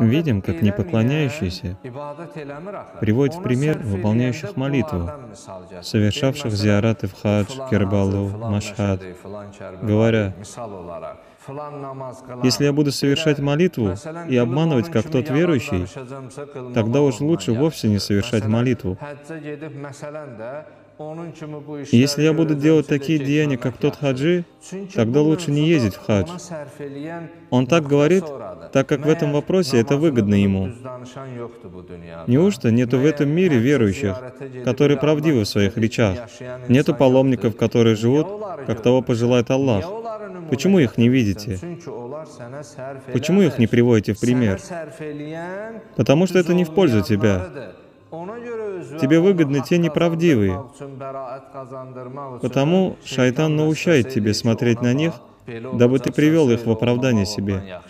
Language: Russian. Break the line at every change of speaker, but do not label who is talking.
Видим, как непоклоняющийся приводит в пример выполняющих молитву, совершавших зиараты в хадж, Кербалу, Машхад, говоря, если я буду совершать молитву и обманывать, как тот верующий, тогда уж лучше вовсе не совершать молитву. Если я буду делать такие деяния, как тот хаджи, тогда лучше не ездить в хадж. Он так говорит, так как в этом вопросе это выгодно ему. Неужто нету в этом мире верующих, которые правдивы в своих речах? Нету паломников, которые живут, как того пожелает Аллах? Почему их не видите? Почему их не приводите в пример? Потому что это не в пользу тебя. Тебе выгодны те неправдивые. Потому шайтан научает тебе смотреть на них, дабы ты привел их в оправдание себе.